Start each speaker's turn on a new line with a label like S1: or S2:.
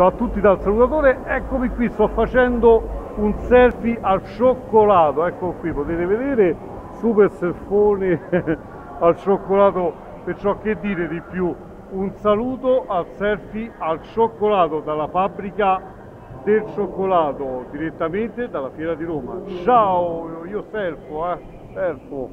S1: Ciao a tutti dal salutatore, eccomi qui, sto facendo un selfie al cioccolato, ecco qui, potete vedere, super selfone al cioccolato, perciò che dire di più, un saluto al selfie al cioccolato dalla fabbrica del cioccolato, direttamente dalla fiera di Roma. Ciao, io selfo, eh, selfo.